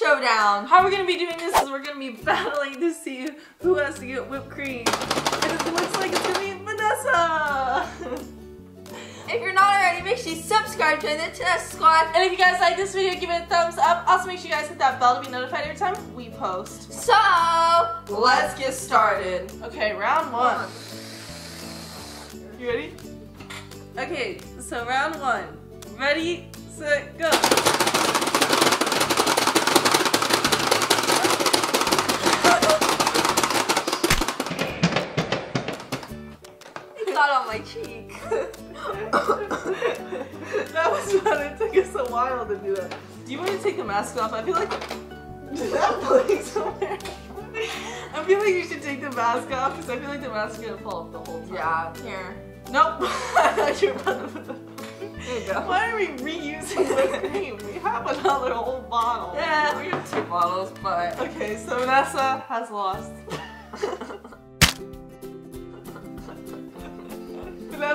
showdown. How we're gonna be doing this is we're gonna be battling to see who has to get whipped cream. And it looks like it's gonna be Vanessa! If you're not already, make sure you subscribe to the Nintendo Squad. and if you guys like this video, give it a thumbs up. Also make sure you guys hit that bell to be notified every time we post. So, let's get started. Okay, round one. You ready? Okay, so round one. Ready, set, go. Got on my cheek. that was fun. It took us a while to do that. Do you want to take the mask off? I feel like that playing somewhere. I feel like you should take the mask off because I feel like the mask is gonna fall off the whole time. yeah, here. Nope. I thought you were about to put the- There you go. Why are we reusing the cream? We have another whole bottle. Yeah, we have two bottles, but Okay, so Vanessa has lost.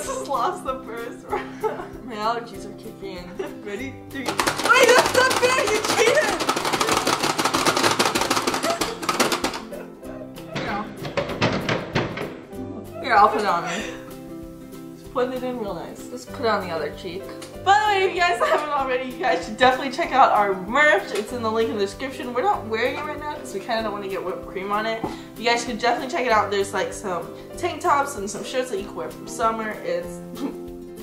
Vanessa's lost the first round. my allergies are kicking in. Ready? Three. Wait, that's not fair! You cheated! Here, I'll put it on me. Just put it in real nice. Just put it on the other cheek. By the way, if you guys haven't already, you guys should definitely check out our merch. It's in the link in the description. We're not wearing it right now because we kind of don't want to get whipped cream on it. You guys should definitely check it out. There's like some tank tops and some shirts that you can wear from summer. It's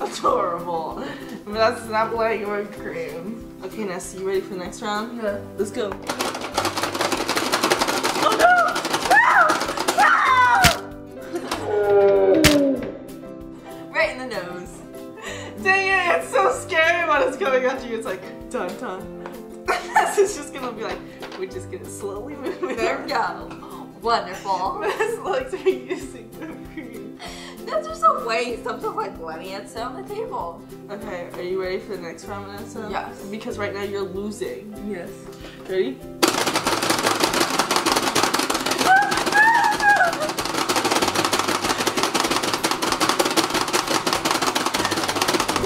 adorable. But that's not like whipped cream. Okay, Ness, you ready for the next round? Yeah. Let's go. Oh no! Right in the nose. Dang it, it's so scary when it's coming at you. It's like, dun dun. this is just gonna be like, we're just gonna slowly move it. There we go. Wonderful. This likes reusing whipped cream. That's just a waste. I'm just like letting it sit on the table. Okay, are you ready for the next round, Vanessa? Uh? Yes. Because right now you're losing. Yes. Ready?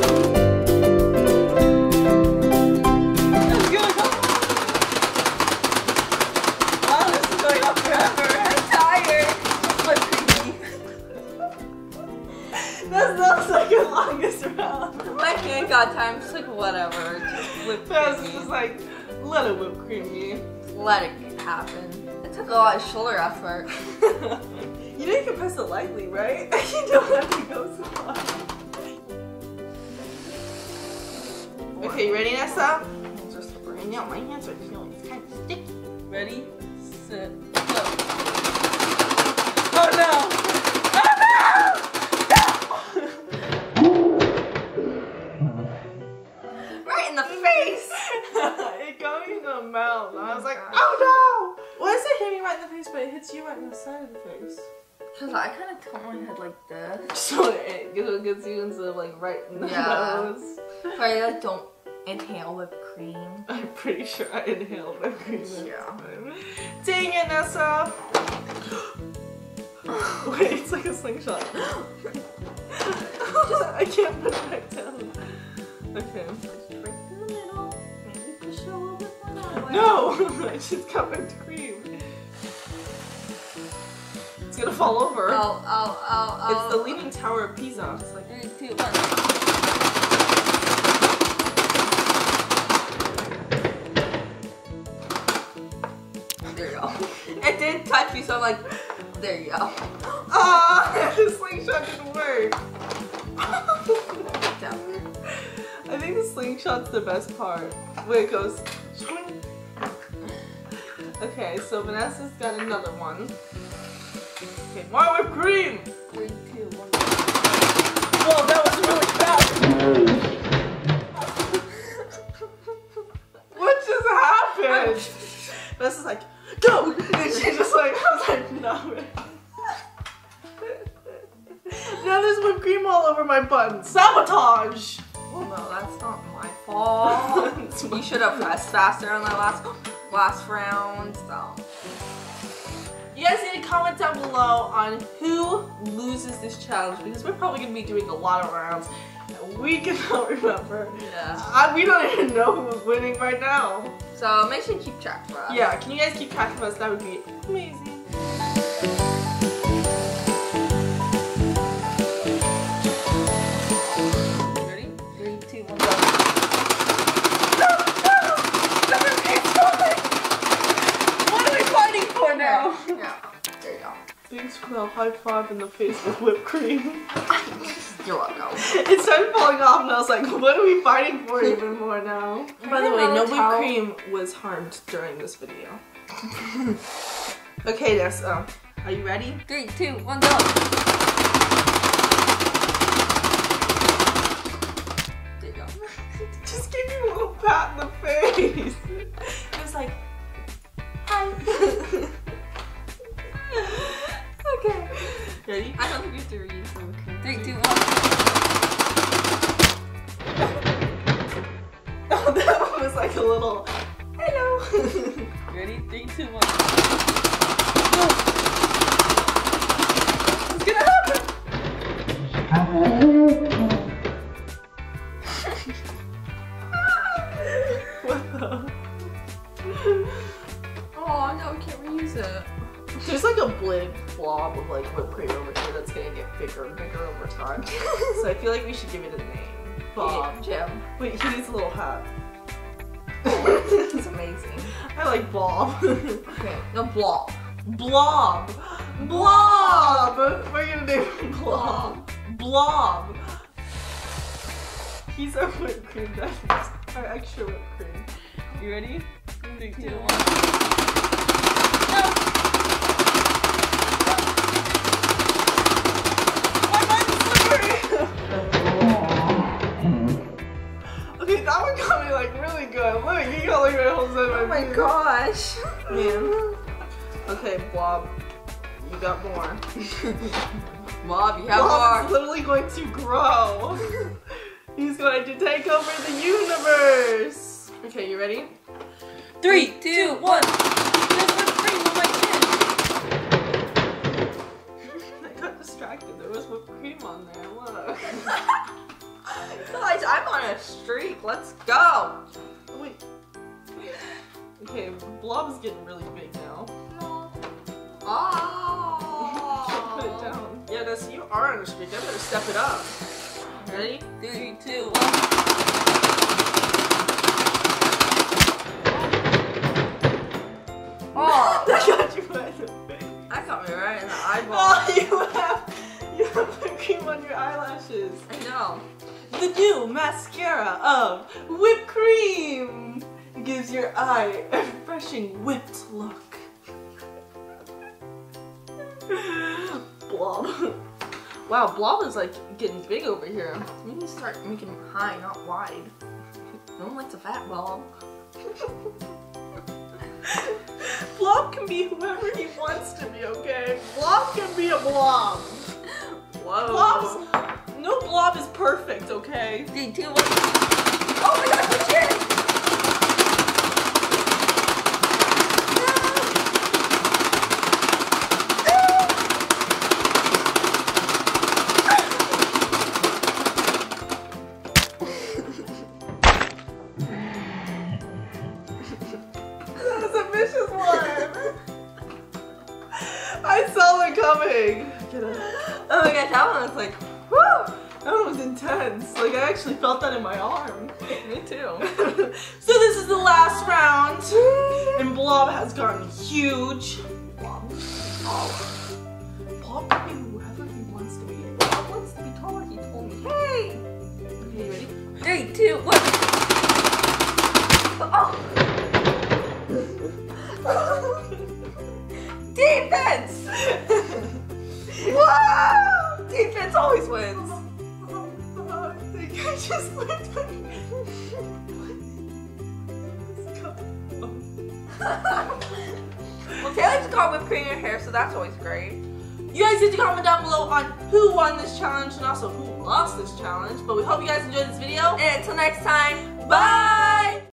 It's longest round. My hand got time. Just like whatever. Just whip That's creamy. just like, let it whip cream me. Let it happen. It took a lot of shoulder effort. you know you can press it lightly, right? you don't have to go so far. Okay, you ready, Nessa? Just right now, my hands are feeling kind of sticky. Ready, set, go. Oh no! But it hits you right in the side of the face? Cause I kind of tilt my head like this. So it gets you instead of like right in the Yeah. nose. I like don't inhale whipped cream. I'm pretty sure I inhaled my cream. Yeah. time. Dang it, Nessa! Wait, it's like a slingshot. I can't put it back down. Okay. Right in the middle. Maybe push it a little bit more. No! I just got whipped cream. It's gonna fall over. Oh, oh, oh, oh. It's the Leaning Tower of Pisa. It's like, Three, two, one. There you go. It didn't touch me, so I'm like, there you go. ah, the slingshot didn't work. I think the slingshot's the best part. Where it goes. Okay, so Vanessa's got another one. Okay, more whipped cream! Three, two, one. Whoa, that was really fast! what just happened? Vanessa's like, go! And she just like, I was like, no. now there's whipped cream all over my button. Sabotage! Well, no, that's not my fault. It's you should have pressed faster on that last last round. So You guys need to comment down below on who loses this challenge because we're probably going to be doing a lot of rounds. We cannot remember. yeah. I, we don't even know who's winning right now. So make sure you keep track for us. Yeah, can you guys keep track of us? That would be amazing. Thanks for the high five in the face with whipped cream. You're welcome. It started falling off and I was like, what are we fighting for even more now? By the way, no whipped cream was harmed during this video. okay, Ness, um, are you ready? Three, two, one, go. Was like a little, hello. Ready? Three, two, one. What's gonna happen? Oh no, we can't reuse it. There's like a big blob of like whipped cream over here that's gonna get bigger and bigger over time. so I feel like we should give it a name. Bob. Jim. Wait, he needs a little hat. It's amazing. I like blob. Okay, no blob. Blob. Blob. We're gonna name Blob. Blob. He's our whipped cream. That's our extra whipped cream. You ready? Three, two, one. My good. Look, you got like my whole of Oh my gosh. Man. Okay, Blob, you got more. Bob, you have Blob is more. literally going to grow. He's going to take over the universe. Okay, you ready? Three, two, one. There's whipped cream on my I got distracted. There was whipped cream on there. Look. Guys, I'm on a streak. Let's go. Oh, wait. Okay, Blob's getting really big now. Oh. Ah. Can't put it down. Yeah, that's you are on a streak. I better step it up. Ready? Three, two, one. Oh, oh. I got you right in the face. that got me right in the eyeball. Oh, you have you have whipped cream on your eyelashes. I know. The new mascara of whipped cream gives your eye a refreshing whipped look. Blob. Wow, Blob is like getting big over here. We need to start making them high, not wide. No one likes a fat Blob. Blob can be whoever he wants to be, okay? Blob can be a blob. Whoa. Blob's no blob is perfect, okay? Three, two, one. Oh my gosh, the I saw it coming. Oh my gosh, that one was like, Woo! That one was intense. Like I actually felt that in my arm. me too. so this is the last round, and Blob has gotten huge. Blob. Oh. Blob can be whoever he wants to be. Bob wants to be taller, he told me. Hey! Okay, ready? Three, two, one. I just. Let's go. well, Taylor's got whipped cream in her hair, so that's always great. You guys need to comment down below on who won this challenge and also who lost this challenge. But we hope you guys enjoyed this video. And until next time, bye!